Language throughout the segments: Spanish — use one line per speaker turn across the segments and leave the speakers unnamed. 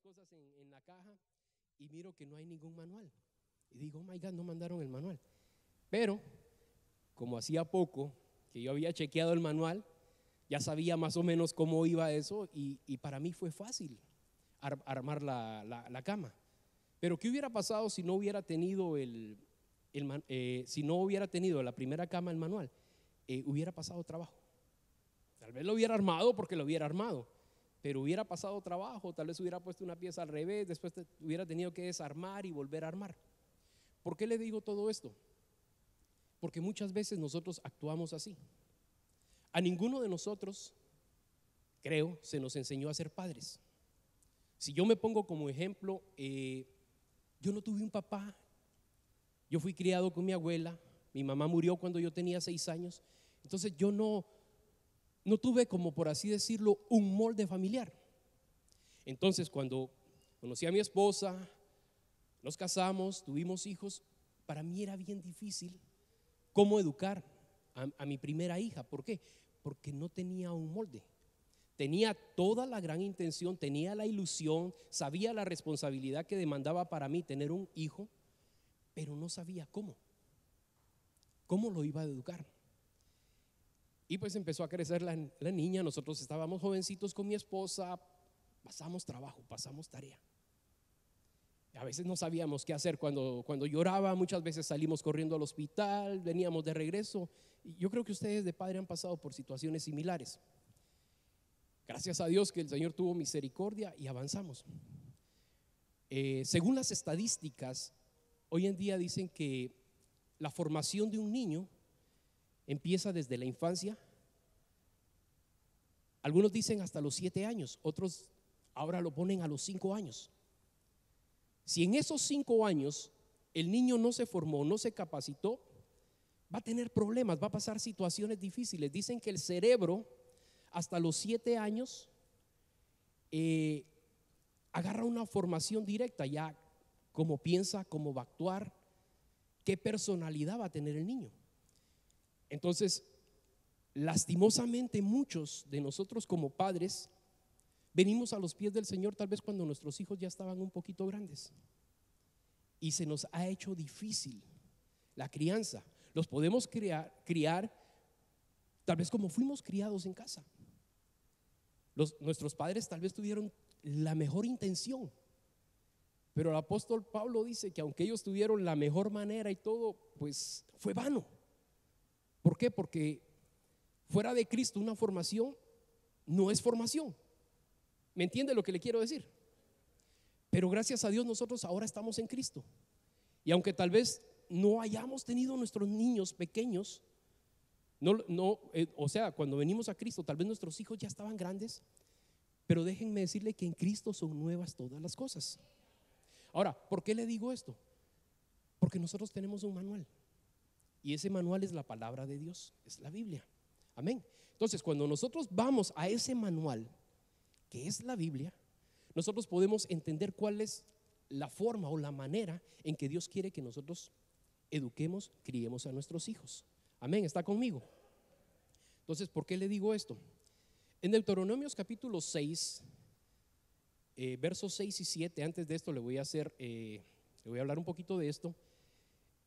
las cosas en, en la caja y miro que no hay ningún manual. Y digo, oh my God, no mandaron el manual. Pero, como hacía poco que yo había chequeado el manual, ya sabía más o menos cómo iba eso y, y para mí fue fácil ar- armar la, la- la cama. Pero ¿qué hubiera pasado si no hubiera tenido el, el eh, si no hubiera tenido la primera cama el manual? Eh, hubiera pasado trabajo. Tal vez lo hubiera armado porque lo hubiera armado, pero hubiera pasado trabajo, tal vez hubiera puesto una pieza al revés, después hubiera tenido que desarmar y volver a armar. ¿Por qué le digo todo esto? Porque muchas veces nosotros actuamos así. A ninguno de nosotros, creo, se nos enseñó a ser padres. Si yo me pongo como ejemplo, eh, yo no tuve un papá, yo fui criado con mi abuela, mi mamá murió cuando yo tenía seis años, entonces yo no, no tuve como por así decirlo un molde familiar. Entonces cuando conocí a mi esposa, nos casamos, tuvimos hijos, para mí era bien difícil cómo educar a, mi primera hija. ¿Por qué? Porque no tenía un molde. Tenía toda la gran intención, tenía la ilusión, sabía la responsabilidad que demandaba para mí tener un hijo, pero no sabía cómo. ¿Cómo lo iba a educar? Y pues empezó a crecer la, niña, nosotros estábamos jovencitos con mi esposa, pasamos trabajo, pasamos tarea. A veces no sabíamos qué hacer cuando, cuando lloraba, muchas veces salimos corriendo al hospital, veníamos de regreso. Yo creo que ustedes de padre han pasado por situaciones similares. Gracias a Dios que el Señor tuvo misericordia y avanzamos. Eh, según las estadísticas, hoy en día dicen que la formación de un niño empieza desde la infancia. Algunos dicen hasta los siete años, otros ahora lo ponen a los cinco años. Si en esos cinco años el niño no se formó, no se capacitó, va a tener problemas, va a pasar situaciones difíciles. Dicen que el cerebro hasta los siete años eh, agarra una formación directa, ya cómo piensa, cómo va a actuar, qué personalidad va a tener el niño. Entonces, lastimosamente muchos de nosotros como padres venimos a los pies del Señor tal vez cuando nuestros hijos ya estaban un poquito grandes. Y se nos ha hecho difícil la crianza. Los podemos criar, criar tal vez como fuimos criados en casa. Nuestros padres tal vez tuvieron la mejor intención, pero el apóstol Pablo dice que aunque ellos tuvieron la mejor manera y todo, pues fue vano. ¿Por qué? Porque fuera de Cristo una formación no es formación. ¿Me entiende lo que le quiero decir? Pero gracias a Dios nosotros ahora estamos en Cristo. Y aunque tal vez no hayamos tenido nuestros niños pequeños, no, no, eh, o sea, cuando venimos a Cristo, tal vez nuestros hijos ya estaban grandes, pero déjenme decirle que en Cristo son nuevas todas las cosas. Ahora, ¿por qué le digo esto? Porque nosotros tenemos un manual. Y ese manual es la palabra de Dios, es la Biblia. Amén. Entonces, cuando nosotros vamos a ese manual, que es la Biblia, nosotros podemos entender cuál es la forma o la manera en que Dios quiere que nosotros eduquemos, criemos a nuestros hijos. Amén, está conmigo. Entonces, ¿por qué le digo esto? En Deuteronomios capítulo 6, eh, versos 6 y 7, antes de esto le voy a hacer, eh, le voy a hablar un poquito de esto.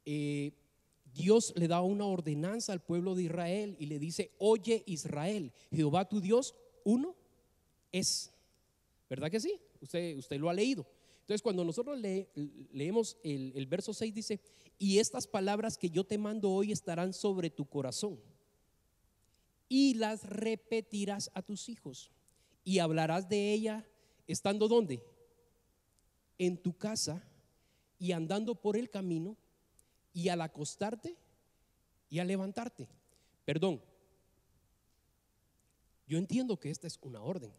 Eh, Dios le da una ordenanza al pueblo de Israel y le dice, oye Israel, Jehová tu Dios, uno es. ¿Verdad que sí? Usted, usted lo ha leído. Entonces, cuando nosotros le- leemos el, el verso 6, dice, y estas palabras que yo te mando hoy estarán sobre tu corazón, y las repetirás a tus hijos, y hablarás de ella estando donde? En tu casa, y andando por el camino, y al acostarte, y al levantarte. Perdón, yo entiendo que esta es una orden.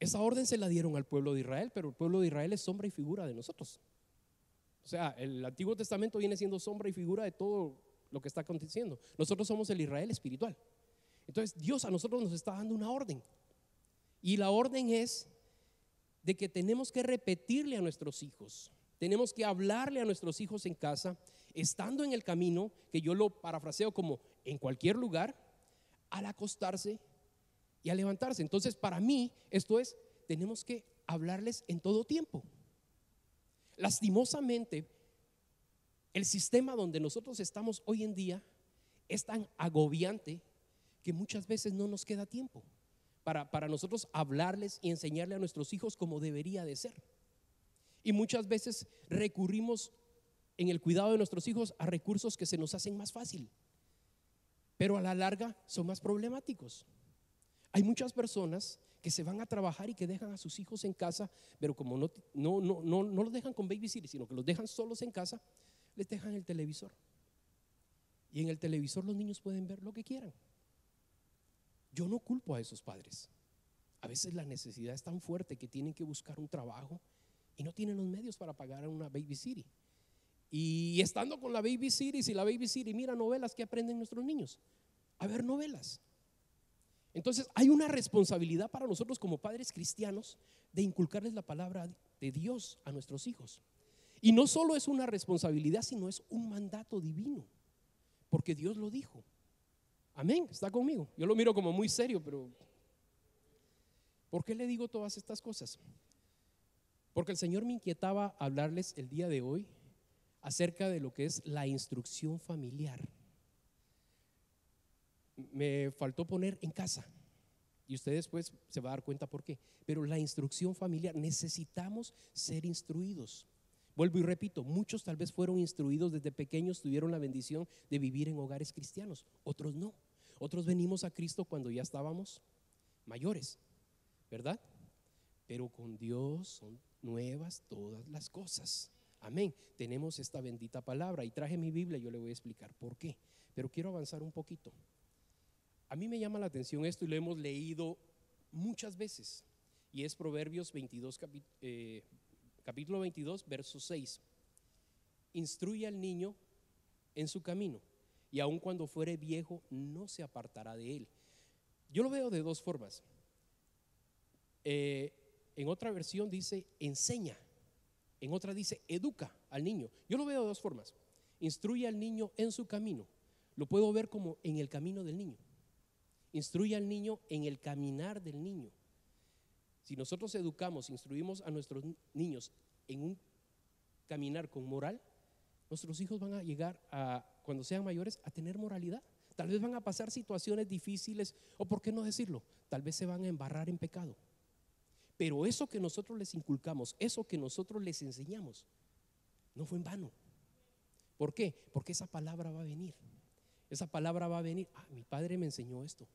Esa orden se la dieron al pueblo de Israel, pero el pueblo de Israel es sombra y figura de nosotros. O sea, el Antiguo Testamento viene siendo sombra y figura de todo lo que está aconteciendo. Nosotros somos el Israel espiritual. Entonces Dios a nosotros nos está dando una orden. Y la orden es de que tenemos que repetirle a nuestros hijos, tenemos que hablarle a nuestros hijos en casa, estando en el camino, que yo lo parafraseo como en cualquier lugar, al acostarse y al levantarse. Entonces, para mí, esto es tenemos que hablarles en todo tiempo. Lastimosamente, el sistema donde nosotros estamos hoy en día es tan agobiante que muchas veces no nos queda tiempo para, para nosotros hablarles y enseñarle a nuestros hijos como debería de ser. Y muchas veces recurrimos en el cuidado de nuestros hijos a recursos que se nos hacen más fácil, pero a la larga son más problemáticos. Hay muchas personas que se van a trabajar y que dejan a sus hijos en casa, pero como no, no, no, no, no los dejan con babysitter, sino que los dejan solos en casa, les dejan el televisor. Y en el televisor los niños pueden ver lo que quieran. Yo no culpo a esos padres. A veces la necesidad es tan fuerte que tienen que buscar un trabajo y no tienen los medios para pagar una babysitter. Y estando con la babysitter, si la babysitter mira novelas, ¿qué aprenden nuestros niños? A ver novelas. Entonces hay una responsabilidad para nosotros como padres cristianos de inculcarles la palabra de Dios a nuestros hijos. Y no solo es una responsabilidad, sino es un mandato divino, porque Dios lo dijo. Amén, está conmigo. Yo lo miro como muy serio, pero ¿por qué le digo todas estas cosas? Porque el Señor me inquietaba hablarles el día de hoy acerca de lo que es la instrucción familiar me faltó poner en casa. Y usted después se va a dar cuenta por qué. Pero la instrucción familiar, necesitamos ser instruidos. Vuelvo y repito, muchos tal vez fueron instruidos desde pequeños, tuvieron la bendición de vivir en hogares cristianos, otros no. Otros venimos a Cristo cuando ya estábamos mayores, ¿verdad? Pero con Dios son nuevas todas las cosas. Amén. Tenemos esta bendita palabra y traje mi Biblia, yo le voy a explicar por qué. Pero quiero avanzar un poquito. A mí me llama la atención esto y lo hemos leído muchas veces. Y es Proverbios 22, eh, capítulo 22, verso 6. Instruye al niño en su camino y aun cuando fuere viejo no se apartará de él. Yo lo veo de dos formas. Eh, en otra versión dice enseña, en otra dice educa al niño. Yo lo veo de dos formas. Instruye al niño en su camino. Lo puedo ver como en el camino del niño. Instruye al niño en el caminar del niño. Si nosotros educamos, instruimos a nuestros niños en un caminar con moral, nuestros hijos van a llegar a, cuando sean mayores, a tener moralidad. Tal vez van a pasar situaciones difíciles, o por qué no decirlo, tal vez se van a embarrar en pecado. Pero eso que nosotros les inculcamos, eso que nosotros les enseñamos, no fue en vano. ¿Por qué? Porque esa palabra va a venir. Esa palabra va a venir. Ah, mi padre me enseñó esto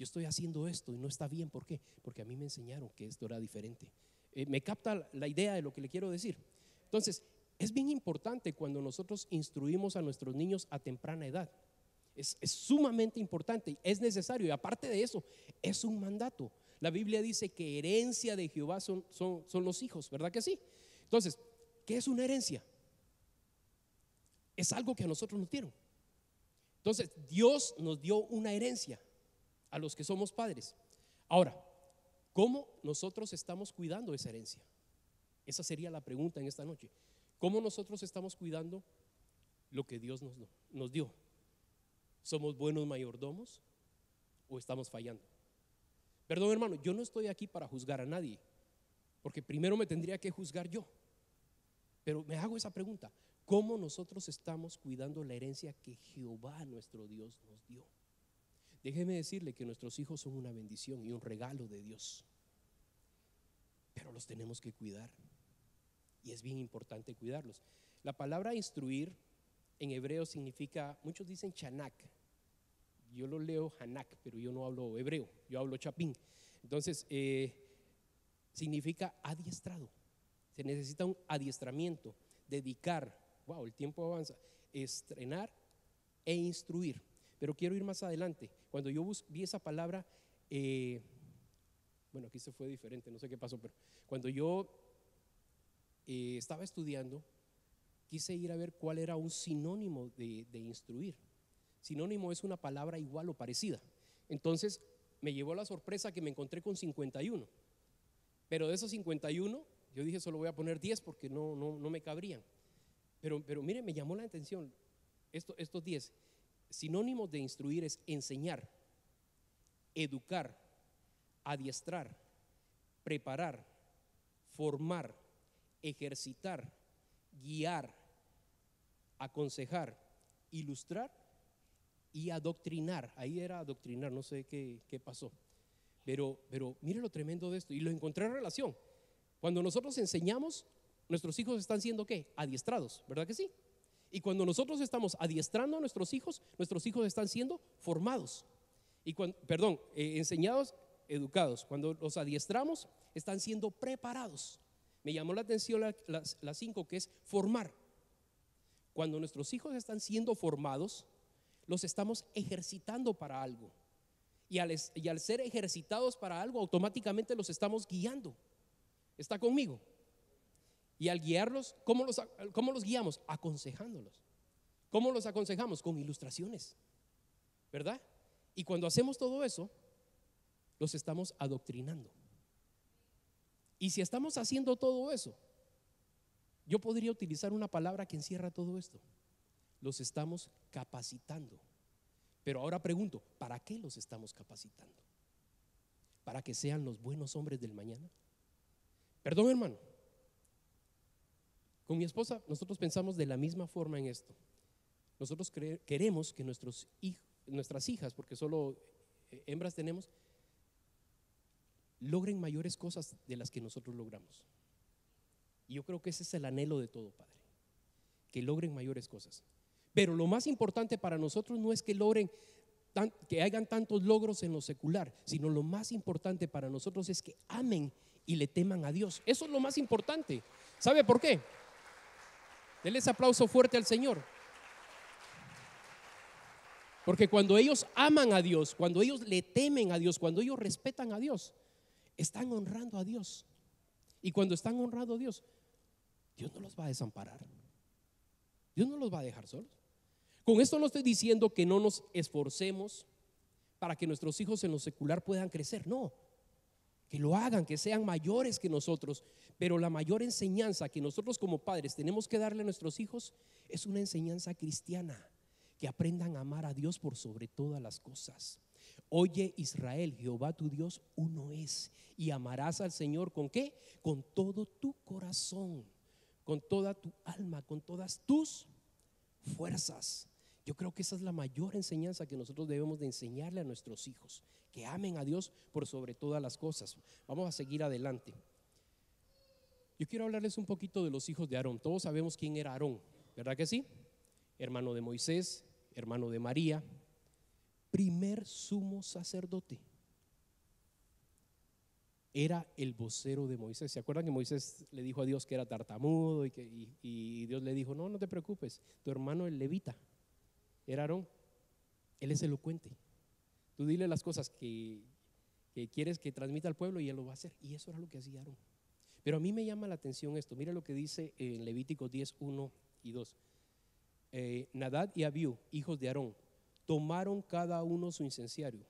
yo estoy haciendo esto y no está bien. ¿Por qué? Porque a mí me enseñaron que esto era diferente. Eh, me capta la idea de lo que le quiero decir. Entonces, es bien importante cuando nosotros instruimos a nuestros niños a temprana edad. Es, sumamente importante, es necesario y aparte de eso, es un mandato. La Biblia dice que herencia de Jehová son, son, son los hijos, ¿verdad que sí? Entonces, ¿qué es una herencia? Es algo que a nosotros nos dieron. Entonces, Dios nos dio una herencia a los que somos padres. Ahora, ¿cómo nosotros estamos cuidando esa herencia? Esa sería la pregunta en esta noche. ¿Cómo nosotros estamos cuidando lo que Dios nos, nos dio? ¿Somos buenos mayordomos o estamos fallando? Perdón hermano, yo no estoy aquí para juzgar a nadie, porque primero me tendría que juzgar yo. Pero me hago esa pregunta, ¿cómo nosotros estamos cuidando la herencia que Jehová nuestro Dios nos dio? Déjeme decirle que nuestros hijos son una bendición y un regalo de Dios. Pero los tenemos que cuidar. Y es bien importante cuidarlos. La palabra instruir en hebreo significa, muchos dicen chanak. Yo lo leo hanak, pero yo no hablo hebreo, yo hablo chapín. Entonces, eh, significa adiestrado. Se necesita un adiestramiento, dedicar, wow, el tiempo avanza, estrenar e instruir. Pero quiero ir más adelante. Cuando yo vi esa palabra, eh, bueno, aquí se fue diferente, no sé qué pasó, pero cuando yo eh, estaba estudiando, quise ir a ver cuál era un sinónimo de, de instruir. Sinónimo es una palabra igual o parecida. Entonces me llevó la sorpresa que me encontré con 51. Pero de esos 51, yo dije, solo voy a poner 10 porque no, no, no me cabrían. Pero, pero mire, me llamó la atención esto, estos 10. Sinónimos de instruir es enseñar, educar, adiestrar, preparar, formar, ejercitar, guiar, aconsejar, ilustrar y adoctrinar. Ahí era adoctrinar, no sé qué, qué pasó. Pero, pero mire lo tremendo de esto. Y lo encontré en relación. Cuando nosotros enseñamos, nuestros hijos están siendo qué? Adiestrados, ¿verdad que sí? Y cuando nosotros estamos adiestrando a nuestros hijos, nuestros hijos están siendo formados. Y cuando, perdón, eh, enseñados, educados. Cuando los adiestramos, están siendo preparados. Me llamó la atención la, cinco, que es formar. Cuando nuestros hijos están siendo formados, los estamos ejercitando para algo. Y al, ser ejercitados para algo, automáticamente los estamos guiando. ¿Está conmigo? Y al guiarlos, ¿cómo los, cómo los guiamos? Aconsejándolos. ¿Cómo los aconsejamos? Con ilustraciones. ¿Verdad? Y cuando hacemos todo eso, los estamos adoctrinando. Y si estamos haciendo todo eso, yo podría utilizar una palabra que encierra todo esto. Los estamos capacitando. Pero ahora pregunto, ¿para qué los estamos capacitando? ¿Para que sean los buenos hombres del mañana? Perdón, hermano. Con mi esposa nosotros pensamos de la misma forma en esto. Nosotros queremos que nuestros nuestras hijas, porque solo eh, hembras tenemos, logren mayores cosas de las que nosotros logramos. Y yo creo que ese es el anhelo de todo padre, que logren mayores cosas. Pero lo más importante para nosotros no es que logren que hagan tantos logros en lo secular, sino lo más importante para nosotros es que amen y le teman a Dios. Eso es lo más importante. ¿Sabe por qué? Denle ese aplauso fuerte al Señor. Porque cuando ellos aman a Dios, cuando ellos le temen a Dios, cuando ellos respetan a Dios, están honrando a Dios. Y cuando están honrando a Dios, Dios no los va a desamparar. Dios no los va a dejar solos. Con esto no estoy diciendo que no nos esforcemos para que nuestros hijos en lo secular puedan crecer. No, que lo hagan, que sean mayores que nosotros. Pero la mayor enseñanza que nosotros como padres tenemos que darle a nuestros hijos es una enseñanza cristiana, que aprendan a amar a Dios por sobre todas las cosas. Oye Israel, Jehová tu Dios uno es, y amarás al Señor con qué? Con todo tu corazón, con toda tu alma, con todas tus fuerzas. Yo creo que esa es la mayor enseñanza que nosotros debemos de enseñarle a nuestros hijos, que amen a Dios por sobre todas las cosas. Vamos a seguir adelante. Yo quiero hablarles un poquito de los hijos de Aarón. Todos sabemos quién era Aarón, ¿verdad que sí? Hermano de Moisés, hermano de María, primer sumo sacerdote. Era el vocero de Moisés. ¿Se acuerdan que Moisés le dijo a Dios que era tartamudo y, que, y Dios le dijo, no, no te preocupes, tu hermano el levita era Aarón. Él es elocuente. Tú dile las cosas que, quieres que transmita al pueblo y él lo va a hacer. Y eso era lo que hacía Aarón. Pero a mí me llama la atención esto. Mira lo que dice en Levítico 10, 1 y 2. Eh, Nadad y Abiú, hijos de Aarón, tomaron cada uno su incenciario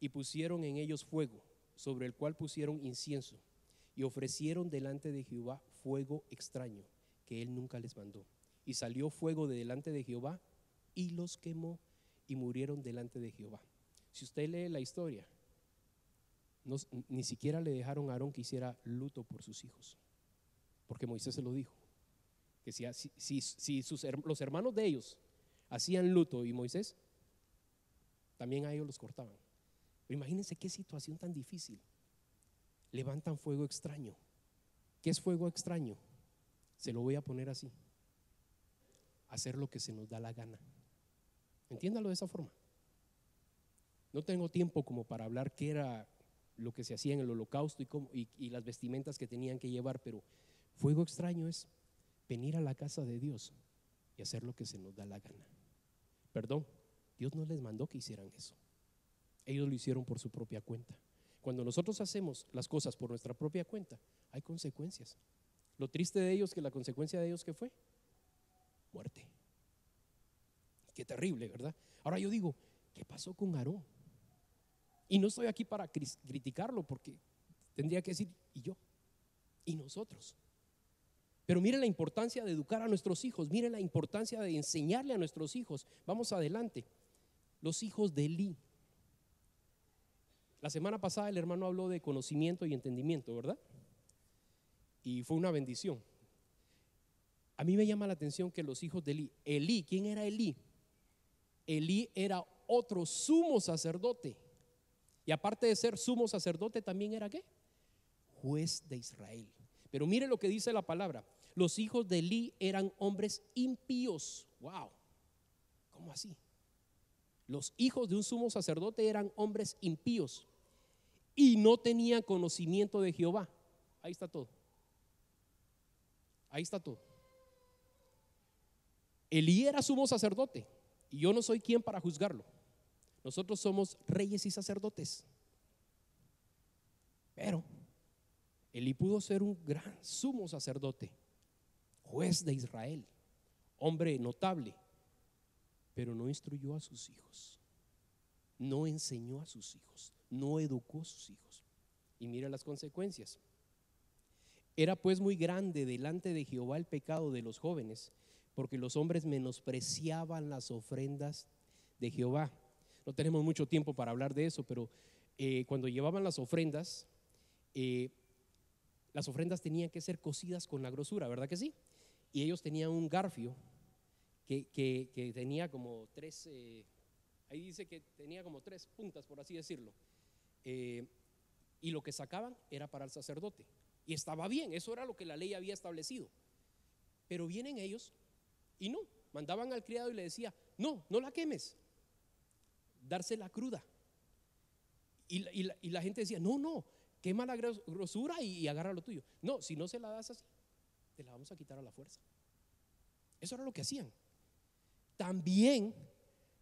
y pusieron en ellos fuego, sobre el cual pusieron incienso, y ofrecieron delante de Jehová fuego extraño, que él nunca les mandó. Y salió fuego de delante de Jehová y los quemó y murieron delante de Jehová. Si usted lee la historia, ni siquiera le dejaron a Aarón que hiciera luto por sus hijos, porque Moisés se lo dijo, que si, los hermanos de ellos hacían luto y Moisés, también a ellos los cortaban. Imagínense qué situación tan difícil. Levantan fuego extraño. ¿Qué es fuego extraño? Se lo voy a poner así. Hacer lo que se nos da la gana. Entiéndalo de esa forma. No tengo tiempo como para hablar qué era lo que se hacía en el holocausto y, y, las vestimentas que tenían que llevar, pero fuego extraño es venir a la casa de Dios y hacer lo que se nos da la gana. Perdón, Dios no les mandó que hicieran eso. Ellos lo hicieron por su propia cuenta. Cuando nosotros hacemos las cosas por nuestra propia cuenta, hay consecuencias. Lo triste de ellos que la consecuencia de ellos que fue muerte. Qué terrible, ¿verdad? Ahora yo digo, ¿qué pasó con Aarón? Y no estoy aquí para criticarlo porque tendría que decir, ¿y yo? ¿Y nosotros? Pero mire la importancia de educar a nuestros hijos, mire la importancia de enseñarle a nuestros hijos. Vamos adelante. Los hijos de Eli. La semana pasada el hermano habló de conocimiento y entendimiento, ¿verdad? Y fue una bendición. A mí me llama la atención que los hijos de Elí, Elí, ¿quién era Elí? Elí era otro sumo sacerdote. Y aparte de ser sumo sacerdote, también era qué? Juez de Israel. Pero mire lo que dice la palabra. Los hijos de Elí eran hombres impíos. Wow. ¿Cómo así? Los hijos de un sumo sacerdote eran hombres impíos y no tenían conocimiento de Jehová. Ahí está todo. Ahí está todo. Elí era sumo sacerdote y yo no soy quien para juzgarlo. Nosotros somos reyes y sacerdotes. Pero Elí pudo ser un gran sumo sacerdote, juez de Israel, hombre notable, pero no instruyó a sus hijos, no enseñó a sus hijos, no educó a sus hijos. Y mira las consecuencias. Era pues muy grande delante de Jehová el pecado de los jóvenes, porque los hombres menospreciaban las ofrendas de Jehová. No tenemos mucho tiempo para hablar de eso, pero eh, cuando llevaban las ofrendas, eh, las ofrendas tenían que ser cocidas con la grosura, ¿verdad que sí? Y ellos tenían un garfio que, tenía como tres, eh, ahí dice que tenía como tres puntas, por así decirlo. Eh, y lo que sacaban era para el sacerdote. Y estaba bien, eso era lo que la ley había establecido. Pero vienen ellos y no, mandaban al criado y le decía, no, no la quemes, dársela cruda. Y, y la gente decía, no, no, quema la grosura y, agarra lo tuyo. No, si no se la das así, te la vamos a quitar a la fuerza. Eso era lo que hacían. También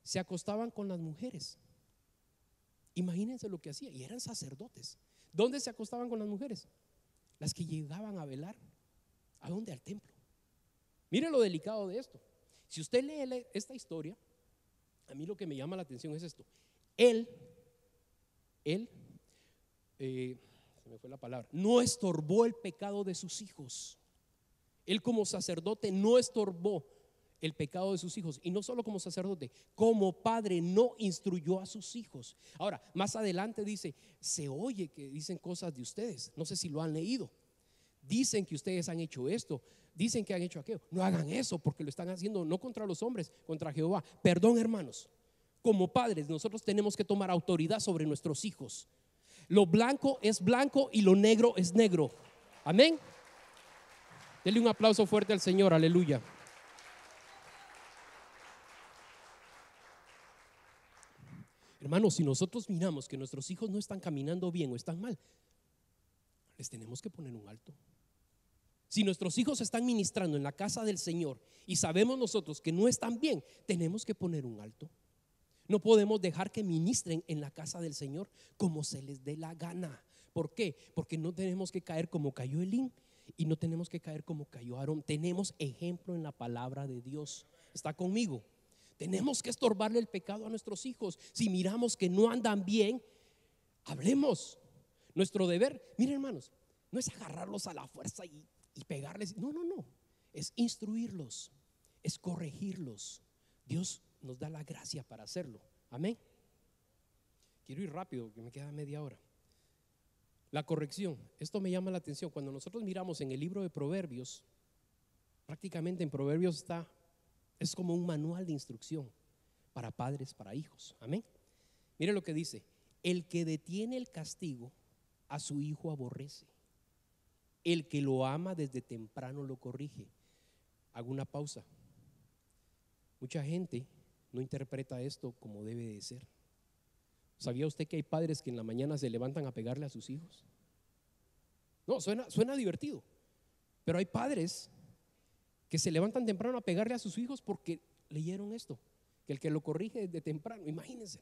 se acostaban con las mujeres. Imagínense lo que hacían. Y eran sacerdotes. ¿Dónde se acostaban con las mujeres? Las que llegaban a velar. ¿A dónde? Al templo. Mire lo delicado de esto. Si usted lee esta historia, a mí lo que me llama la atención es esto. Él, él, eh, me fue la palabra, no estorbó el pecado de sus hijos. Él como sacerdote no estorbó el pecado de sus hijos. Y no solo como sacerdote, como padre no instruyó a sus hijos. Ahora, más adelante dice, se oye que dicen cosas de ustedes. No sé si lo han leído. Dicen que ustedes han hecho esto, dicen que han hecho aquello. No hagan eso porque lo están haciendo no contra los hombres, contra Jehová. Perdón, hermanos. Como padres, nosotros tenemos que tomar autoridad sobre nuestros hijos. Lo blanco es blanco y lo negro es negro. Amén. Denle un aplauso fuerte al Señor, aleluya. Hermanos, si nosotros miramos que nuestros hijos no están caminando bien o están mal, les tenemos que poner un alto. Si nuestros hijos están ministrando en la casa del Señor y sabemos nosotros que no están bien, tenemos que poner un alto. No podemos dejar que ministren en la casa del Señor como se les dé la gana. ¿Por qué? Porque no tenemos que caer como cayó Elín y no tenemos que caer como cayó Aarón. Tenemos ejemplo en la palabra de Dios. ¿Está conmigo? Tenemos que estorbarle el pecado a nuestros hijos. Si miramos que no andan bien, hablemos. Nuestro deber, miren hermanos, no es agarrarlos a la fuerza y, pegarles. No, no, no. Es instruirlos, es corregirlos. Dios nos da la gracia para hacerlo. Amén. Quiero ir rápido, que me queda media hora. La corrección. Esto me llama la atención. Cuando nosotros miramos en el libro de Proverbios, prácticamente en Proverbios está, es como un manual de instrucción para padres, para hijos. Amén. Mire lo que dice. El que detiene el castigo a su hijo aborrece. El que lo ama desde temprano lo corrige. Hago una pausa. Mucha gente no interpreta esto como debe de ser. ¿Sabía usted que hay padres que en la mañana se levantan a pegarle a sus hijos? No, suena, suena divertido, pero hay padres que se levantan temprano a pegarle a sus hijos porque leyeron esto, que el que lo corrige de temprano, imagínense.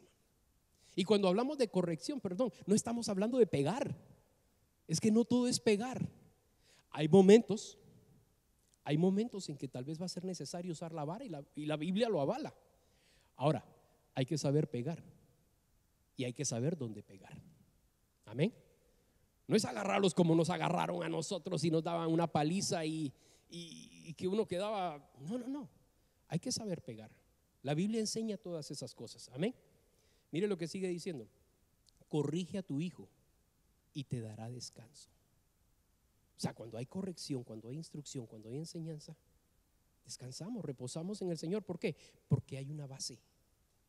Y cuando hablamos de corrección, perdón, no estamos hablando de pegar, es que no todo es pegar. Hay momentos, hay momentos en que tal vez va a ser necesario usar la vara y la, y la Biblia lo avala. Ahora, hay que saber pegar y hay que saber dónde pegar. Amén. No es agarrarlos como nos agarraron a nosotros y nos daban una paliza y, que uno quedaba. No, no, no. Hay que saber pegar. La Biblia enseña todas esas cosas. Amén. Mire lo que sigue diciendo. corrige a tu hijo y te dará descanso. O sea, cuando hay corrección, cuando hay instrucción, cuando hay enseñanza, descansamos, reposamos en el Señor. ¿Por qué? Porque hay una base,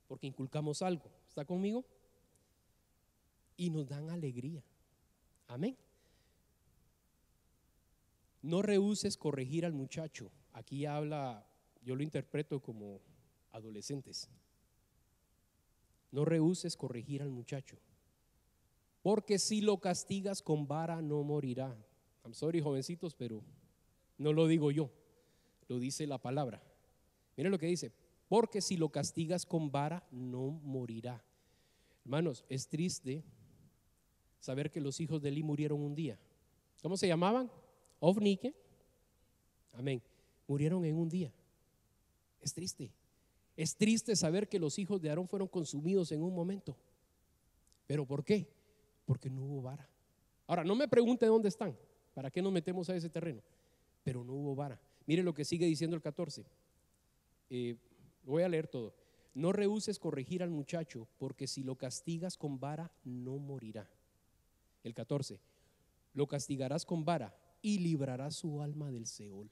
porque inculcamos algo. ¿Está conmigo? Y nos dan alegría. Amén. No rehuses corregir al muchacho. Aquí habla, yo lo interpreto como adolescentes. No rehuses corregir al muchacho. Porque si lo castigas con vara no morirá. I'm sorry, jovencitos, pero no lo digo yo. Lo dice la palabra. Miren lo que dice. Porque si lo castigas con vara no morirá. Hermanos, es triste saber que los hijos de Eli murieron un día. ¿Cómo se llamaban? Amén. Murieron en un día. Es triste. Es triste saber que los hijos de Aarón fueron consumidos en un momento. ¿Pero por qué? Porque no hubo vara. Ahora, no me pregunte dónde están. ¿Para qué nos metemos a ese terreno? Pero no hubo vara. Mire lo que sigue diciendo el 14. Eh, voy a leer todo. No rehuses corregir al muchacho, porque si lo castigas con vara, no morirá. El 14. Lo castigarás con vara y librarás su alma del Seol.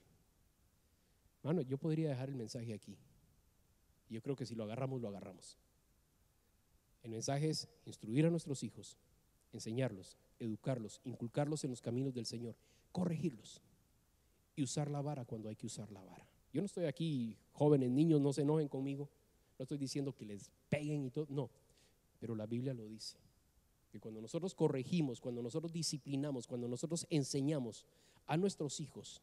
Bueno, yo podría dejar el mensaje aquí. Yo creo que si lo agarramos, lo agarramos. El mensaje es instruir a nuestros hijos, enseñarlos, educarlos, inculcarlos en los caminos del Señor, corregirlos y usar la vara cuando hay que usar la vara. Yo no estoy aquí, jóvenes, niños, no se enojen conmigo. No estoy diciendo que les peguen y todo, no. Pero la Biblia lo dice. Que cuando nosotros corregimos, cuando nosotros disciplinamos, cuando nosotros enseñamos a nuestros hijos,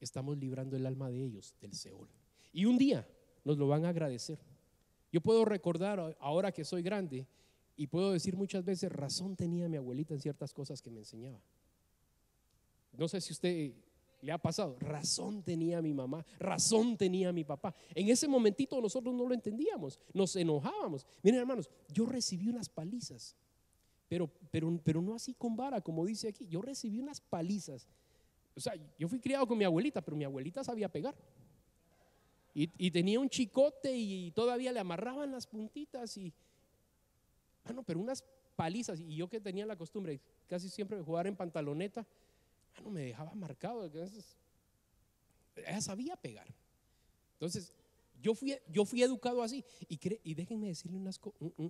estamos librando el alma de ellos del Seol. Y un día nos lo van a agradecer. Yo puedo recordar ahora que soy grande y puedo decir muchas veces, razón tenía mi abuelita en ciertas cosas que me enseñaba. No sé si usted le ha pasado, razón tenía mi mamá, razón tenía mi papá. En ese momentito nosotros no lo entendíamos, nos enojábamos. Miren hermanos, yo recibí unas palizas, pero, pero, pero no así con vara, como dice aquí, yo recibí unas palizas. O sea, yo fui criado con mi abuelita, pero mi abuelita sabía pegar. Y, tenía un chicote y todavía le amarraban las puntitas y, ah, no, pero unas palizas. Y yo que tenía la costumbre casi siempre de jugar en pantaloneta, no, me dejaba marcado. ella sabía pegar. Entonces, yo fui, yo fui educado así. Y, déjenme decirle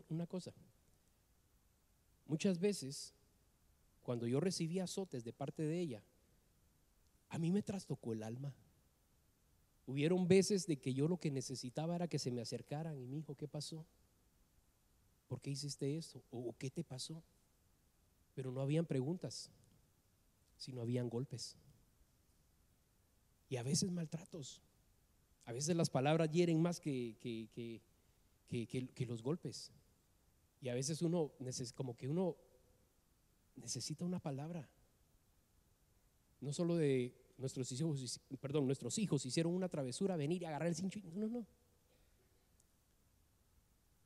una cosa. Muchas veces, cuando yo recibía azotes de parte de ella, a mí me trastocó el alma. Hubieron veces de que yo lo que necesitaba era que se me acercaran y mi hijo, ¿qué pasó? ¿Por qué hiciste eso? ¿O qué te pasó? Pero no habían preguntas, sino habían golpes. Y a veces maltratos. A veces las palabras hieren más que, que, que, los golpes. Y a veces uno, como que uno necesita una palabra. No solo de nuestros hijos, perdón, nuestros hijos hicieron una travesura, venir y agarrar el cincho. No, no, no.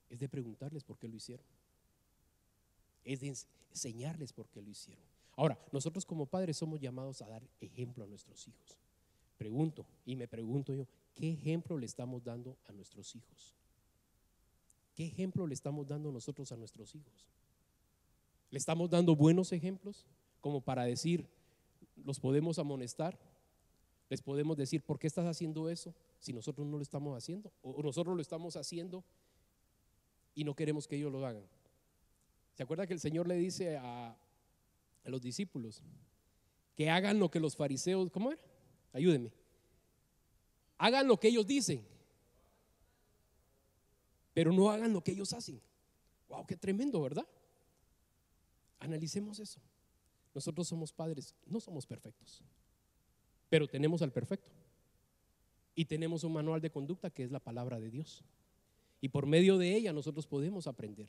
Es de preguntarles por qué lo hicieron. Es de enseñarles por qué lo hicieron. Ahora, nosotros como padres somos llamados a dar ejemplo a nuestros hijos. Pregunto, y me pregunto yo, ¿qué ejemplo le estamos dando a nuestros hijos? ¿Qué ejemplo le estamos dando nosotros a nuestros hijos? ¿Le estamos dando buenos ejemplos como para decir, los podemos amonestar, les podemos decir, ¿por qué estás haciendo eso si nosotros no lo estamos haciendo? O nosotros lo estamos haciendo y no queremos que ellos lo hagan. ¿Se acuerda que el Señor le dice a, a los discípulos que hagan lo que los fariseos, ¿cómo era? Ayúdenme. Hagan lo que ellos dicen, pero no hagan lo que ellos hacen. Wow, qué tremendo, ¿verdad? Analicemos eso. Nosotros somos padres, no somos perfectos, pero tenemos al perfecto. Y tenemos un manual de conducta que es la palabra de Dios. Y por medio de ella nosotros podemos aprender.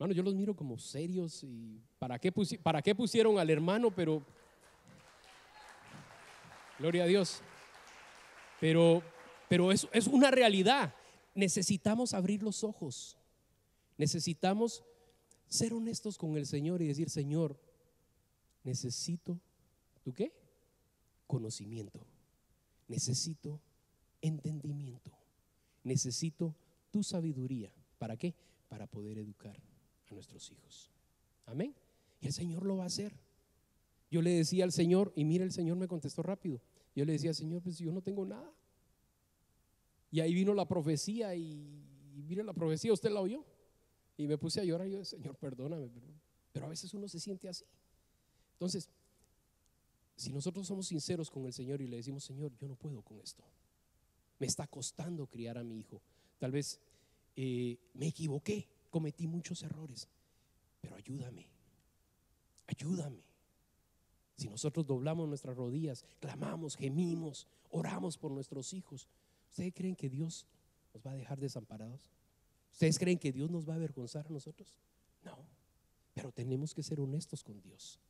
Bueno, yo los miro como serios y ¿para qué, pusieron al hermano? Pero, gloria a Dios. Pero, pero eso es una realidad. Necesitamos abrir los ojos. Necesitamos ser honestos con el Señor y decir, Señor, necesito, ¿tú qué? Conocimiento. Necesito entendimiento. Necesito tu sabiduría. ¿Para qué? Para poder educar nuestros hijos. Amén. Y el Señor lo va a hacer. Yo le decía al Señor, y mira, el Señor me contestó rápido. Yo le decía, Señor, pues yo no tengo nada. Y ahí vino la profecía y, mire la profecía, usted la oyó. Y me puse a llorar y yo, Señor, perdóname, pero a veces uno se siente así. Entonces, si nosotros somos sinceros con el Señor y le decimos, Señor, yo no puedo con esto. Me está costando criar a mi hijo. Tal vez eh, me equivoqué, cometí muchos errores, pero ayúdame, ayúdame. Si nosotros doblamos nuestras rodillas, clamamos, gemimos, oramos por nuestros hijos, ¿ustedes creen que Dios nos va a dejar desamparados? ¿Ustedes creen que Dios nos va a avergonzar a nosotros? No, pero tenemos que ser honestos con Dios.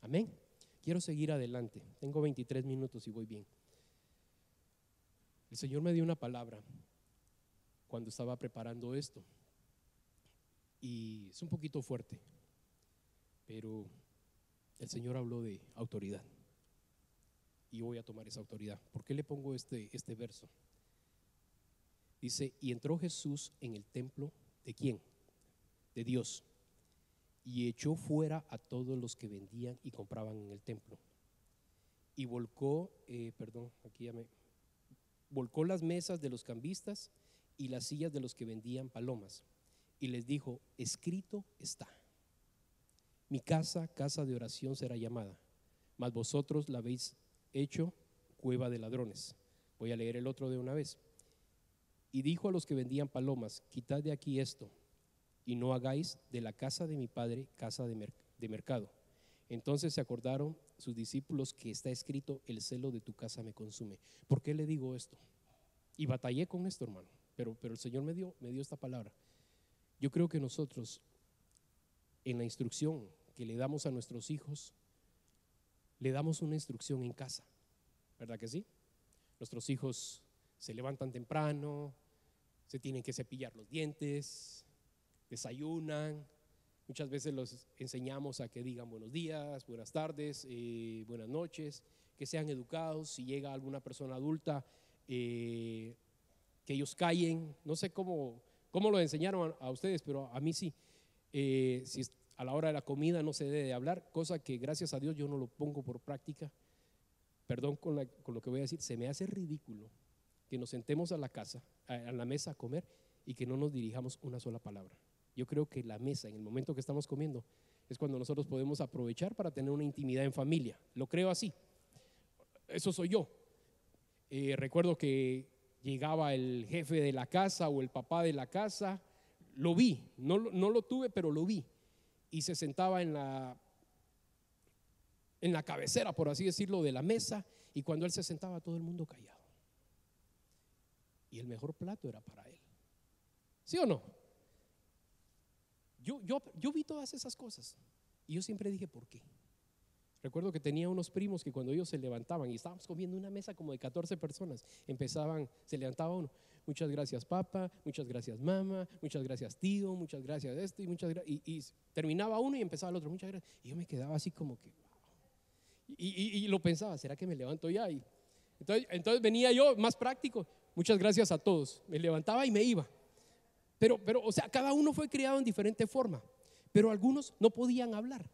Amén. Quiero seguir adelante. Tengo 23 minutos y voy bien. El Señor me dio una palabra cuando estaba preparando esto. Y es un poquito fuerte, pero el Señor habló de autoridad. Y voy a tomar esa autoridad. ¿Por qué le pongo este, este verso? Dice, y entró Jesús en el templo de quién? De Dios. Y echó fuera a todos los que vendían y compraban en el templo. Y volcó, eh, perdón, aquí ya volcó las mesas de los cambistas y las sillas de los que vendían palomas. Y les dijo, escrito está, mi casa, casa de oración será llamada, mas vosotros la habéis hecho cueva de ladrones. Voy a leer el otro de una vez. Y dijo a los que vendían palomas, quitad de aquí esto, y no hagáis de la casa de mi padre casa de, de mercado. Entonces se acordaron sus discípulos que está escrito, el celo de tu casa me consume. ¿Por qué le digo esto? Y batallé con esto, hermano, pero, pero el Señor me dio, me dio esta palabra. Yo creo que nosotros, en la instrucción que le damos a nuestros hijos, le damos una instrucción en casa, ¿verdad que sí? Nuestros hijos se levantan temprano, se tienen que cepillar los dientes, desayunan, Muchas veces los enseñamos a que digan buenos días, buenas tardes, eh, buenas noches, que sean educados. Si llega alguna persona adulta, eh, que ellos callen. No sé cómo, cómo lo enseñaron a, ustedes, pero a mí sí. Eh, si a la hora de la comida no se debe hablar, cosa que gracias a Dios yo no lo pongo por práctica. Perdón con, con lo que voy a decir, se me hace ridículo que nos sentemos a la casa, a la mesa a comer y que no nos dirijamos una sola palabra. Yo creo que la mesa, en el momento que estamos comiendo, es cuando nosotros podemos aprovechar para tener una intimidad en familia. Lo creo así. Eso soy yo. Eh, recuerdo que llegaba el jefe de la casa o el papá de la casa, lo vi, no, no lo tuve, pero lo vi. Y se sentaba en la, en la cabecera, por así decirlo, de la mesa, y cuando él se sentaba todo el mundo callado. Y el mejor plato era para él. ¿Sí o no? Yo, yo, vi todas esas cosas y yo siempre dije, ¿por qué? Recuerdo que tenía unos primos que cuando ellos se levantaban y estábamos comiendo una mesa como de 14 personas, empezaban, se levantaba uno, muchas gracias papá, muchas gracias mamá, muchas gracias tío, muchas gracias esto y muchas gracias, y, terminaba uno y empezaba el otro, muchas gracias, y yo me quedaba así como que, y, lo pensaba, ¿será que me levanto ya? Y entonces, entonces venía yo más práctico, muchas gracias a todos, me levantaba y me iba. Pero, pero, o sea, cada uno fue criado en diferente forma, pero algunos no podían hablar.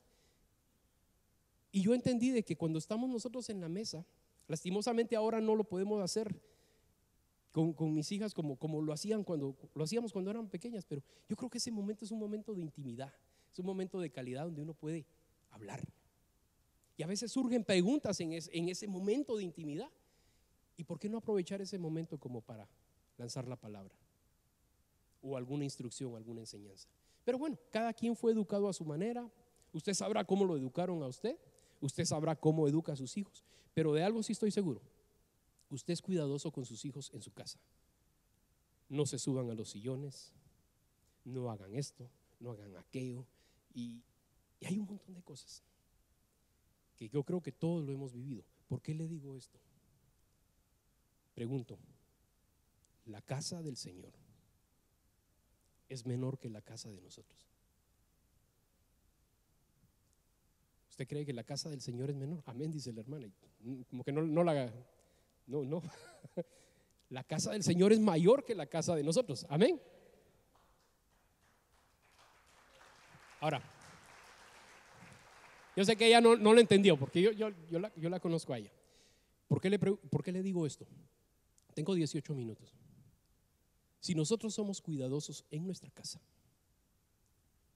Y yo entendí de que cuando estamos nosotros en la mesa, lastimosamente ahora no lo podemos hacer con, mis hijas como, lo, hacían cuando, lo hacíamos cuando eran pequeñas, pero yo creo que ese momento es un momento de intimidad, es un momento de calidad donde uno puede hablar. Y a veces surgen preguntas en, en ese momento de intimidad. ¿Y por qué no aprovechar ese momento como para lanzar la palabra? o alguna instrucción, alguna enseñanza. Pero bueno, cada quien fue educado a su manera. Usted sabrá cómo lo educaron a usted. Usted sabrá cómo educa a sus hijos. Pero de algo sí estoy seguro. Usted es cuidadoso con sus hijos en su casa. No se suban a los sillones. No hagan esto. No hagan aquello. Y, y hay un montón de cosas que yo creo que todos lo hemos vivido. ¿Por qué le digo esto? Pregunto, la casa del Señor es menor que la casa de nosotros. ¿Usted cree que la casa del Señor es menor? Amén, dice la hermana. Como que no, no la... No, no. La casa del Señor es mayor que la casa de nosotros. Amén. Ahora, yo sé que ella no, lo entendió, porque yo, yo, yo, la, yo, la, conozco a ella. ¿Por qué, le, ¿Por qué le digo esto? Tengo 18 minutos. Si nosotros somos cuidadosos en nuestra casa,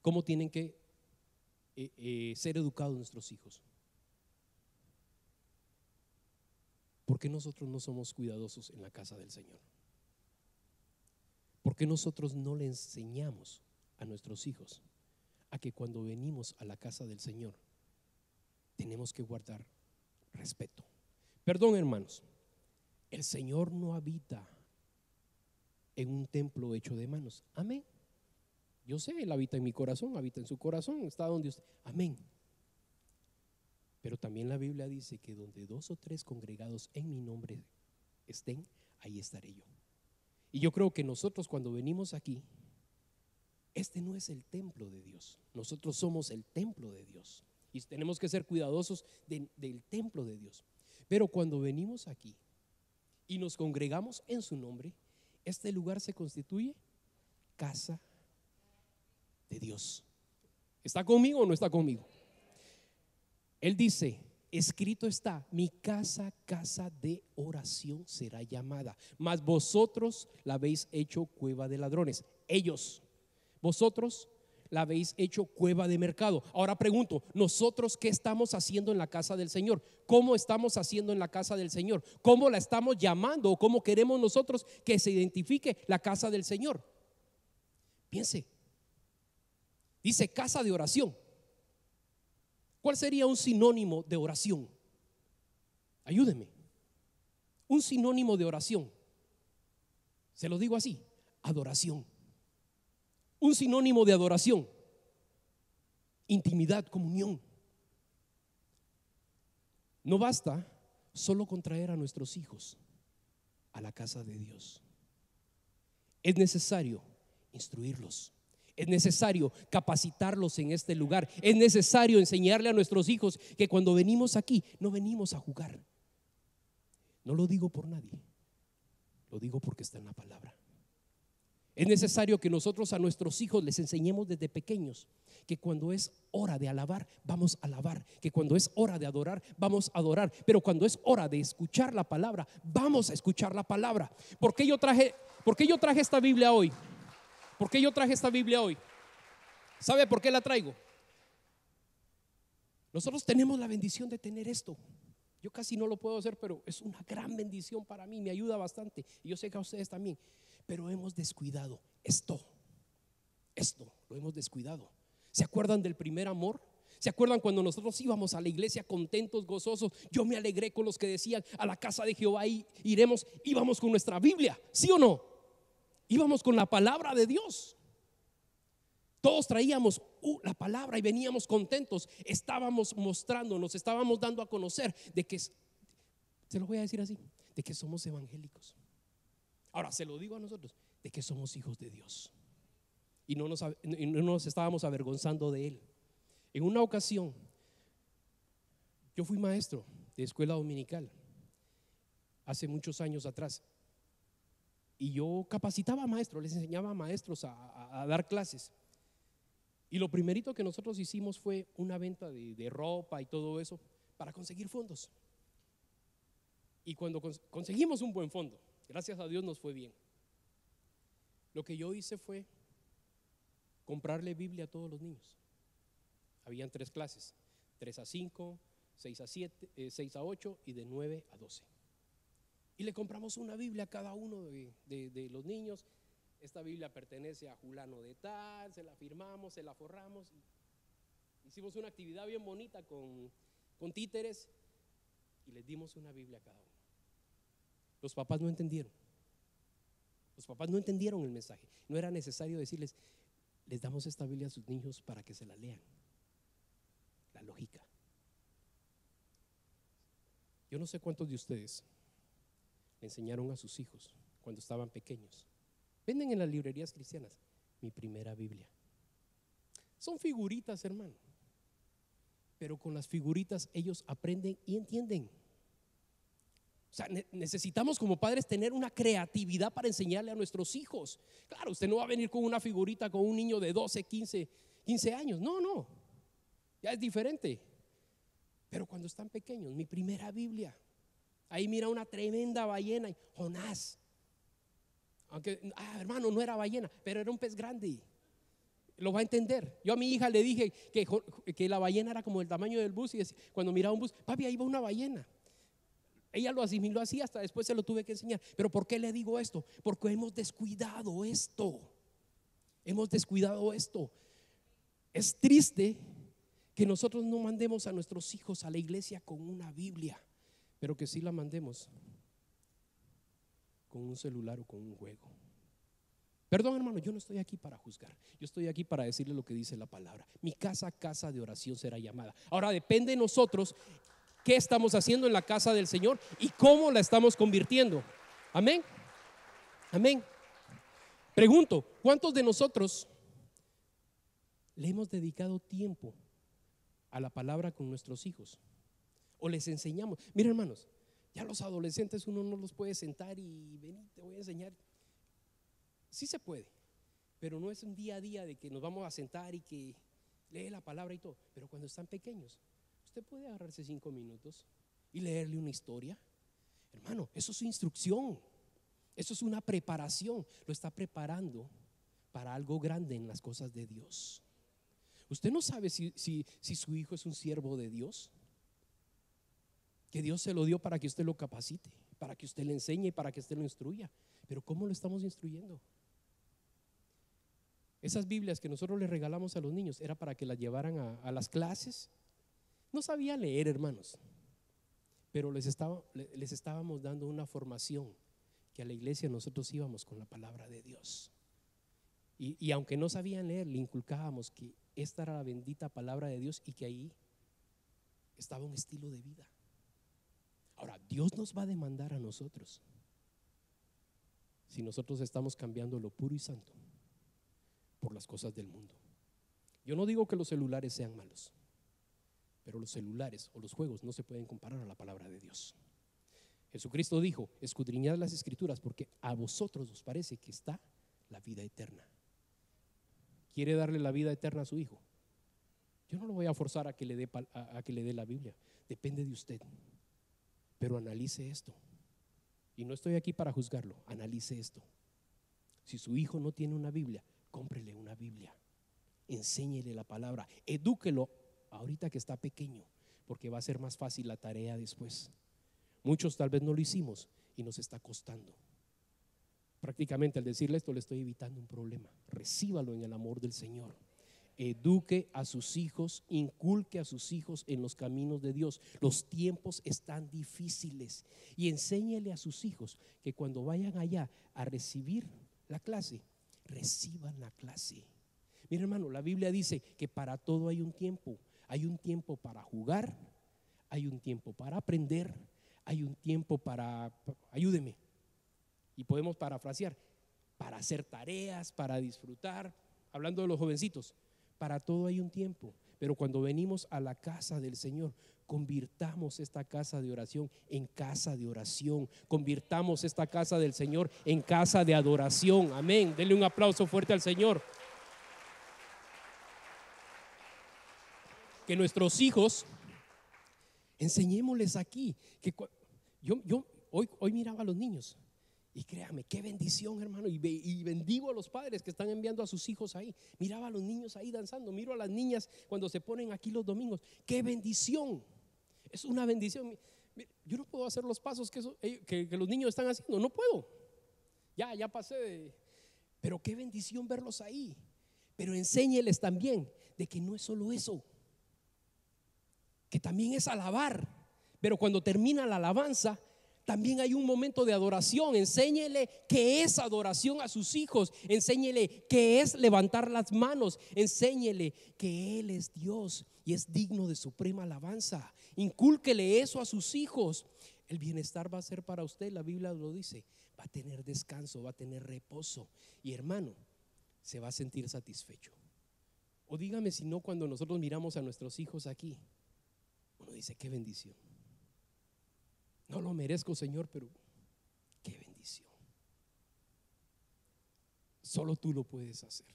¿cómo tienen que eh, eh, ser educados nuestros hijos? ¿Por qué nosotros no somos cuidadosos en la casa del Señor? ¿Por qué nosotros no le enseñamos a nuestros hijos a que cuando venimos a la casa del Señor tenemos que guardar respeto? Perdón, hermanos, el Señor no habita en un templo hecho de manos. Amén. Yo sé, Él habita en mi corazón, habita en su corazón, está donde usted. Amén. Pero también la Biblia dice que donde dos o tres congregados en mi nombre estén, ahí estaré yo. Y yo creo que nosotros cuando venimos aquí, este no es el templo de Dios. Nosotros somos el templo de Dios. Y tenemos que ser cuidadosos del templo de Dios. Pero cuando venimos aquí y nos congregamos en su nombre, este lugar se constituye casa de Dios. ¿Está conmigo o no está conmigo? Él dice, escrito está, mi casa, casa de oración será llamada, mas vosotros la habéis hecho cueva de ladrones. Ellos, vosotros la habéis hecho cueva de mercado. Ahora pregunto, ¿nosotros qué estamos haciendo en la casa del Señor? ¿Cómo estamos haciendo en la casa del Señor? ¿Cómo la estamos llamando o cómo queremos nosotros que se identifique la casa del Señor? Piense, dice casa de oración. ¿Cuál sería un sinónimo de oración? Ayúdeme. Un sinónimo de oración. Se lo digo así, adoración. Un sinónimo de adoración. Intimidad, comunión. No basta solo con traer a nuestros hijos a la casa de Dios. Es necesario instruirlos es necesario capacitarlos en este lugar. Es necesario enseñarle a nuestros hijos que cuando venimos aquí no venimos a jugar. No lo digo por nadie, lo digo porque está en la palabra. Es necesario que nosotros a nuestros hijos les enseñemos desde pequeños que cuando es hora de alabar, vamos a alabar, que cuando es hora de adorar, vamos a adorar, pero cuando es hora de escuchar la palabra, vamos a escuchar la palabra. ¿Por qué yo traje, por qué yo traje esta Biblia hoy? ¿Por qué yo traje esta Biblia hoy? ¿Sabe por qué la traigo? Nosotros tenemos la bendición de tener esto. Yo casi no lo puedo hacer, pero es una gran bendición para mí, me ayuda bastante. Y yo sé que a ustedes también. Pero hemos descuidado esto. Esto lo hemos descuidado. ¿Se acuerdan del primer amor? ¿Se acuerdan cuando nosotros íbamos a la iglesia contentos, gozosos? Yo me alegré con los que decían, a la casa de Jehová iremos, íbamos con nuestra Biblia, ¿sí o no? Íbamos con la palabra de Dios. Todos traíamos uh, la palabra y veníamos contentos. Estábamos mostrando, nos estábamos dando a conocer de que, se lo voy a decir así, de que somos evangélicos. Ahora, se lo digo a nosotros, de que somos hijos de Dios. Y no nos estábamos avergonzando de Él. En una ocasión, yo fui maestro de escuela dominical hace muchos años atrás y yo capacitaba a maestros, les enseñaba a maestros a, dar clases. Y lo primerito que nosotros hicimos fue una venta de, ropa y todo eso para conseguir fondos. Y cuando conseguimos un buen fondo, gracias a Dios nos fue bien. Lo que yo hice fue comprarle Biblia a todos los niños. Habían tres clases, 3 a 5, 6 a 7, 6 a 8 y de 9 a 12 y le compramos una Biblia a cada uno de, los niños. Esta Biblia pertenece a Julano de Tal, se la firmamos, se la forramos. Hicimos una actividad bien bonita con, con títeres y les dimos una Biblia a cada uno. Los papás no entendieron. Los papás no entendieron el mensaje. No era necesario decirles, les damos esta Biblia a sus niños para que se la lean. La lógica. Yo no sé cuántos de ustedes enseñaron a sus hijos cuando estaban pequeños. Venden en las librerías cristianas mi primera Biblia. Son figuritas, hermano. Pero con las figuritas ellos aprenden y entienden. O sea, necesitamos como padres tener una creatividad para enseñarle a nuestros hijos. Claro, usted no va a venir con una figurita con un niño de 12, 15, 15 años. No, no. Ya es diferente. Pero cuando están pequeños, mi primera Biblia, ahí mira una tremenda ballena, Jonás. Aunque, ah, hermano, no era ballena, pero era un pez grande. Lo va a entender. Yo a mi hija le dije que, que la ballena era como el tamaño del bus y cuando miraba un bus, papi, ahí va una ballena. Ella lo asimiló así, hasta después se lo tuve que enseñar. Pero ¿por qué le digo esto? Porque hemos descuidado esto. Hemos descuidado esto. Es triste que nosotros no mandemos a nuestros hijos a la iglesia con una Biblia, pero que sí la mandemos con un celular o con un juego. Perdón hermano, yo no estoy aquí para juzgar, yo estoy aquí para decirle lo que dice la palabra. Mi casa, casa de oración será llamada. Ahora depende de nosotros qué estamos haciendo en la casa del Señor y cómo la estamos convirtiendo. Amén. Amén. Pregunto, ¿cuántos de nosotros le hemos dedicado tiempo a la palabra con nuestros hijos? ¿O les enseñamos? Mira hermanos, ya los adolescentes uno no los puede sentar y ven, te voy a enseñar. Sí se puede, pero no es un día a día de que nos vamos a sentar y que lee la palabra y todo. Pero cuando están pequeños, usted puede agarrarse cinco minutos y leerle una historia. Hermano, eso es instrucción. Eso es una preparación. Lo está preparando para algo grande en las cosas de Dios. Usted no sabe si, si, si su hijo es un siervo de Dios que Dios se lo dio para que usted lo capacite, para que usted le enseñe y para que usted lo instruya. Pero ¿cómo lo estamos instruyendo? Esas Biblias que nosotros le regalamos a los niños era para que las llevaran a, las clases. No sabía leer, hermanos, pero les, les estábamos dando una formación que a la iglesia nosotros íbamos con la palabra de Dios. Y, y aunque no sabían leer, le inculcábamos que esta era la bendita palabra de Dios y que ahí estaba un estilo de vida. Ahora, Dios nos va a demandar a nosotros si nosotros estamos cambiando lo puro y santo por las cosas del mundo. Yo no digo que los celulares sean malos, pero los celulares o los juegos no se pueden comparar a la palabra de Dios. Jesucristo dijo, escudriñad las escrituras porque a vosotros os parece que está la vida eterna. ¿Quiere darle la vida eterna a su hijo? Yo no lo voy a forzar a que le dé, a que le dé la Biblia. Depende de usted. Pero analice esto. Y no estoy aquí para juzgarlo, analice esto. Si su hijo no tiene una Biblia, cómprele una Biblia. Enséñele la palabra, edúquelo ahorita que está pequeño, porque va a ser más fácil la tarea después. Muchos tal vez no lo hicimos y nos está costando. Prácticamente al decirle esto le estoy evitando un problema. Recíbalo en el amor del Señor eduque a sus hijos, inculque a sus hijos en los caminos de Dios. Los tiempos están difíciles y enséñele a sus hijos que cuando vayan allá a recibir la clase, reciban la clase. Mira hermano, la Biblia dice que para todo hay un tiempo. Hay un tiempo para jugar, hay un tiempo para aprender, hay un tiempo para, ayúdeme, y podemos parafrasear, para hacer tareas, para disfrutar, hablando de los jovencitos, para todo hay un tiempo. Pero cuando venimos a la casa del Señor, convirtamos esta casa de oración en casa de oración. Convirtamos esta casa del Señor en casa de adoración. Amén. Denle un aplauso fuerte al Señor. Que nuestros hijos, enseñémosles aquí. Que yo, yo hoy, hoy miraba a los niños y créame, qué bendición, hermano. Y, bendigo a los padres que están enviando a sus hijos ahí. Miraba a los niños ahí danzando. Miro a las niñas cuando se ponen aquí los domingos. Qué bendición. Es una bendición. Yo no puedo hacer los pasos que, que, los niños están haciendo. No puedo. Ya, ya pasé de... Pero qué bendición verlos ahí. Pero enséñeles también de que no es solo eso. Que también es alabar. Pero cuando termina la alabanza, también hay un momento de adoración. Enséñele qué es adoración a sus hijos. Enséñele qué es levantar las manos. Enséñele que Él es Dios y es digno de suprema alabanza. Incúlquele eso a sus hijos. El bienestar va a ser para usted, la Biblia lo dice. Va a tener descanso, va a tener reposo. Y hermano, se va a sentir satisfecho. O dígame si no, cuando nosotros miramos a nuestros hijos aquí, uno dice, qué bendición. No lo merezco, Señor, pero qué bendición. Solo tú lo puedes hacer.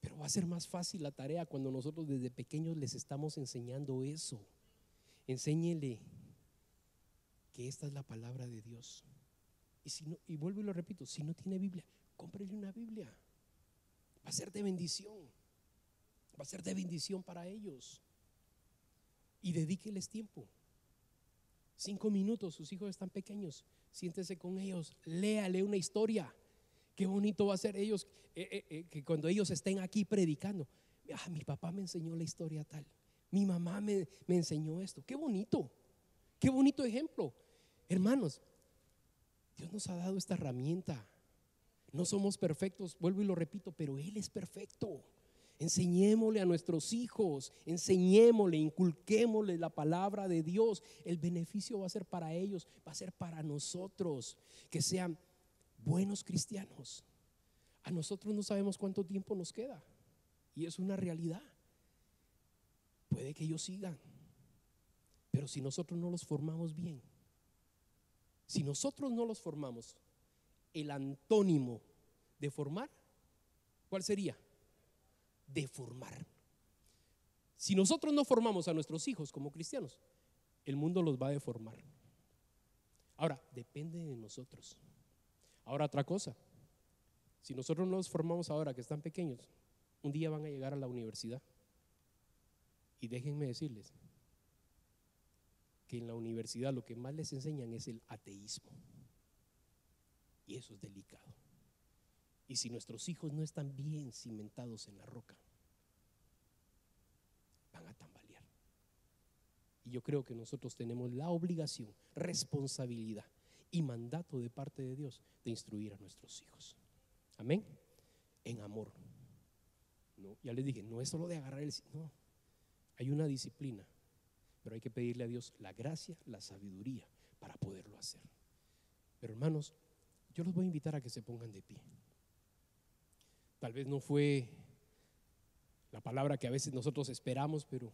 Pero va a ser más fácil la tarea cuando nosotros desde pequeños les estamos enseñando eso. Enséñele que esta es la palabra de Dios. Y, si no, y vuelvo y lo repito, si no tiene Biblia, cómprele una Biblia. Va a ser de bendición. Va a ser de bendición para ellos. Y dedíqueles tiempo. Cinco minutos, sus hijos están pequeños. Siéntese con ellos, léale una historia. Qué bonito va a ser ellos, eh, eh, eh, que cuando ellos estén aquí predicando. Ah, mi papá me enseñó la historia tal. Mi mamá me, me enseñó esto. Qué bonito. Qué bonito ejemplo. Hermanos, Dios nos ha dado esta herramienta. No somos perfectos, vuelvo y lo repito, pero Él es perfecto. Enseñémosle a nuestros hijos, enseñémosle, inculquémosle la palabra de Dios. El beneficio va a ser para ellos, va a ser para nosotros, que sean buenos cristianos. A nosotros no sabemos cuánto tiempo nos queda y es una realidad. Puede que ellos sigan, pero si nosotros no los formamos bien, si nosotros no los formamos, el antónimo de formar, ¿cuál sería? De formar. Si nosotros no formamos a nuestros hijos como cristianos, el mundo los va a deformar. Ahora, depende de nosotros. Ahora otra cosa, si nosotros no los formamos ahora que están pequeños, un día van a llegar a la universidad. Y déjenme decirles que en la universidad lo que más les enseñan es el ateísmo. Y eso es delicado. Y si nuestros hijos no están bien cimentados en la roca, van a tambalear. Y yo creo que nosotros tenemos la obligación, responsabilidad y mandato de parte de Dios de instruir a nuestros hijos. Amén. En amor. No, ya les dije, no es solo de agarrar el... No, hay una disciplina, pero hay que pedirle a Dios la gracia, la sabiduría para poderlo hacer. Pero hermanos, yo los voy a invitar a que se pongan de pie. Tal vez no fue la palabra que a veces nosotros esperamos, pero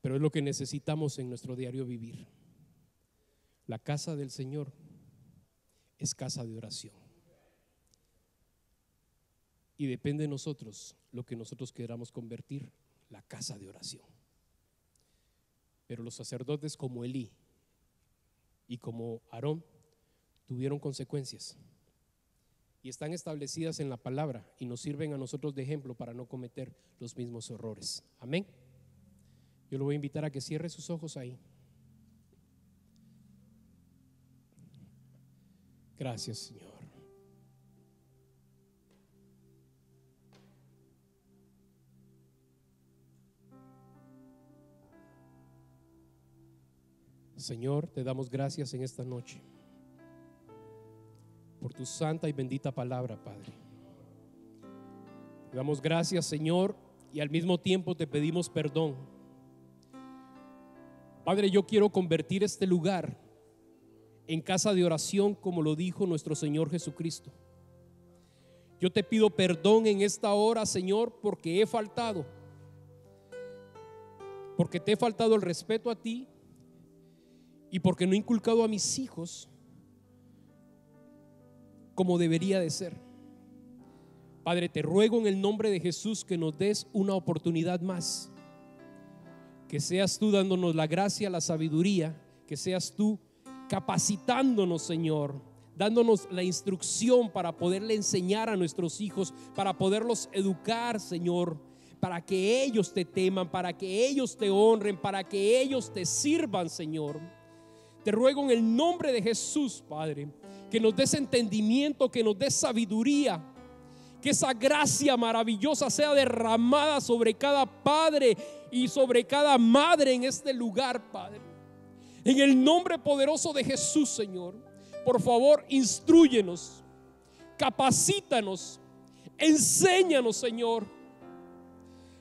pero es lo que necesitamos en nuestro diario vivir. La casa del Señor es casa de oración. Y depende de nosotros lo que nosotros queramos convertir la casa de oración. Pero los sacerdotes como Elí y como Aarón tuvieron consecuencias y están establecidas en la palabra y nos sirven a nosotros de ejemplo para no cometer los mismos errores. Amén. Yo lo voy a invitar a que cierre sus ojos ahí. Gracias, Señor. Señor, te damos gracias en esta noche por tu santa y bendita palabra, Padre. Te damos gracias, Señor, y al mismo tiempo te pedimos perdón. Padre, yo quiero convertir este lugar en casa de oración como lo dijo nuestro Señor Jesucristo. Yo te pido perdón en esta hora, Señor, porque he faltado. Porque te he faltado el respeto a ti, y porque no he inculcado a mis hijos como debería de ser. Padre, te ruego en el nombre de Jesús que nos des una oportunidad más. Que seas tú dándonos la gracia, la sabiduría, que seas tú capacitándonos, Señor, dándonos la instrucción para poderle enseñar a nuestros hijos, para poderlos educar, Señor, para que ellos te teman, para que ellos te honren, para que ellos te sirvan, Señor. Te ruego en el nombre de Jesús, Padre, que nos des entendimiento, que nos des sabiduría, que esa gracia maravillosa sea derramada sobre cada padre y sobre cada madre en este lugar, Padre. En el nombre poderoso de Jesús, Señor, por favor, instruyenos, capacítanos, enséñanos, Señor,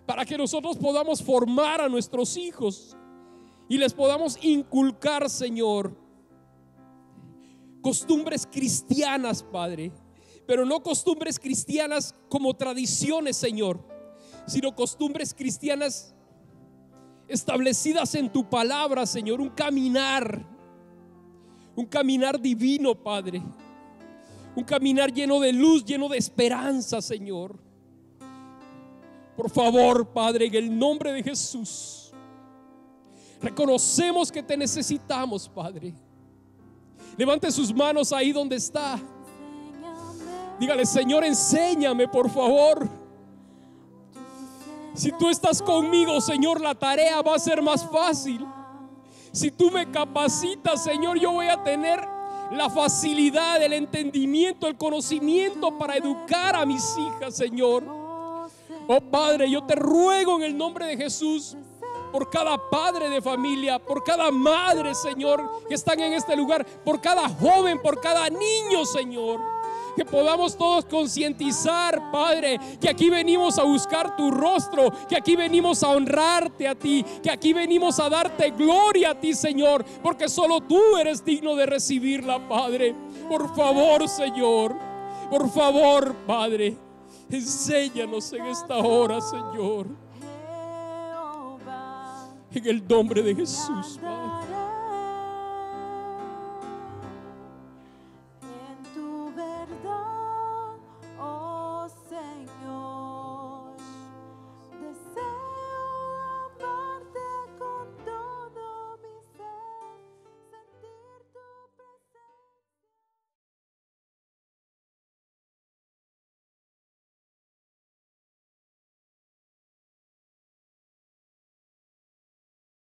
para que nosotros podamos formar a nuestros hijos y les podamos inculcar, Señor, costumbres cristianas, Padre, pero no costumbres cristianas como tradiciones, Señor, sino costumbres cristianas establecidas en tu palabra, Señor, un caminar, un caminar divino, Padre, Un caminar lleno de luz, lleno de esperanza, Señor. Por favor, Padre, en el nombre de Jesús. Reconocemos que te necesitamos, Padre. Levante sus manos ahí donde está. Dígale, Señor, enséñame, por favor. Si tú estás conmigo, Señor, la tarea va a ser más fácil. Si tú me capacitas, Señor, yo voy a tener la facilidad, el entendimiento, el conocimiento para educar a mis hijas, Señor. Oh Padre, yo te ruego en el nombre de Jesús por cada padre de familia, por cada madre, Señor, que están en este lugar, por cada joven, por cada niño, Señor que podamos todos concientizar, Padre, que aquí venimos a buscar tu rostro, que aquí venimos a honrarte a ti, que aquí venimos a darte gloria a ti, Señor, porque solo tú eres digno de recibirla, Padre. Por favor, Señor, por favor, Padre, enséñanos en esta hora, Señor. En el nombre de Jesús.